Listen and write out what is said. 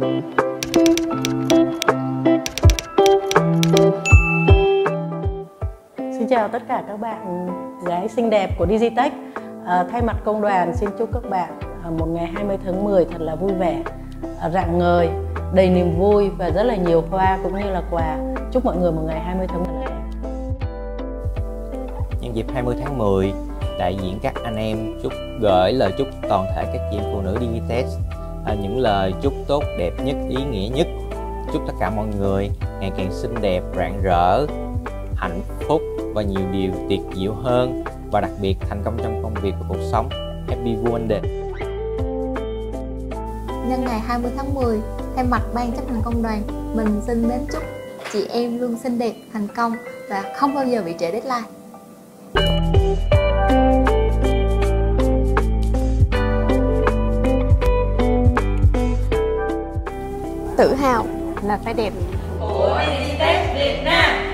Xin chào tất cả các bạn gái xinh đẹp của Digitech. À, Thay mặt công đoàn xin chúc các bạn à, một ngày 20 tháng 10 thật là vui vẻ, à, rạng ngời, đầy niềm vui và rất là nhiều hoa cũng như là quà. Chúc mọi người một ngày 20 tháng 10 Nhân dịp 20 tháng 10, đại diện các anh em chúc gửi lời chúc toàn thể các chị em phụ nữ Digitech à, những lời chúc tốt đẹp nhất, ý nghĩa nhất chúc tất cả mọi người ngày càng xinh đẹp, rạng rỡ, hạnh phúc và nhiều điều tuyệt diệu hơn và đặc biệt thành công trong công việc và cuộc sống. Happy Women's Day! Nhân ngày 20 tháng 10, thay mặt ban chấp hành công đoàn, mình xin đến chúc chị em luôn xinh đẹp, thành công và không bao giờ bị trễ deadline. Tự hào là phải đẹp. Của Digitech Việt Nam